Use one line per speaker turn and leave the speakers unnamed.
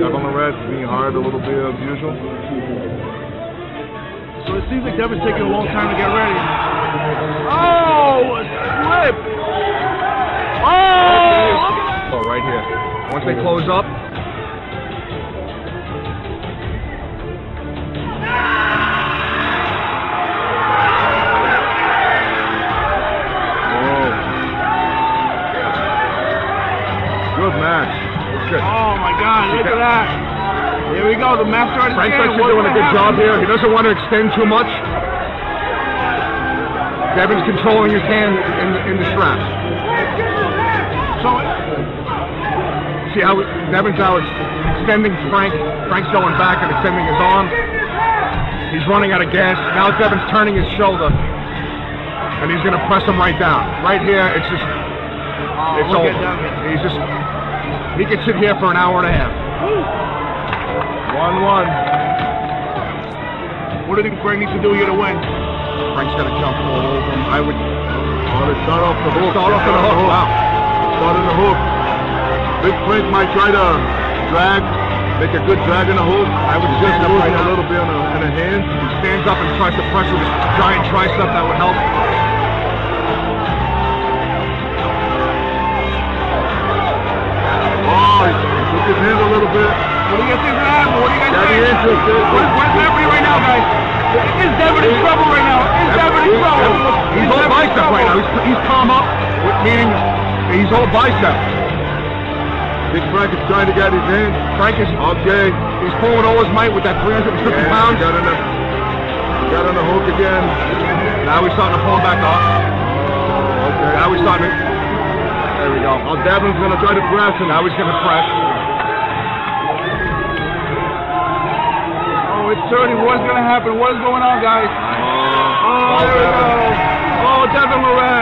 Devon Larratt's being hard a little bit as usual.
So it seems like Devon's taking a long time to get ready. Oh, a slip. Oh!
Oh, right here. Once they close up,
Oh. Good match.
Oh my God! Look at that. Here we go. The master.
Frank. Dutch is doing a good job here. He doesn't want to extend too much. Devon's controlling his hand in the, in the straps.
So
See how Devon's now extending Frank. Frank's going back and extending his arm. He's running out of gas. Now Devon's turning his shoulder. And he's going to press him right down. Right here, it's just,
oh,
it's over. He's just, he could sit here for an hour and a half.
One one.
What do you think Frank needs to do here to win?
Frank's going to jump all over him. I would
Oh, they start off the hook.
start off a hook. Wow.
Starting the hook. Big Frank might try to drag, make a good drag in the hook.
I would
just
up right
a little bit on the, in the hand.
He stands up and tries to press with his giant tricep. That would help.
His hand a little bit.
What do you guys think is gonna happen? What do you guys
Got the
think?
interested.
What is, what is happening right now, guys? Is Devon in trouble right now? Is Devon in trouble?
He's all bicep right now. He's, he's up, meaning he's all bicep.
Big Frank is trying to get his hand.
Frank is
Okay.
he's pulling all his might with that 350
Yeah,
pounds.
Got on the, got on the hook again.
Now he's starting to pull back up.
Okay.
Now he's starting. To, there we go.
Now Devon's gonna try to press him.
Now he's going to press.
Oh, it's turning. What's gonna happen? What is going on, guys?
Oh,
Oh, there we go. Oh, Devon Moran.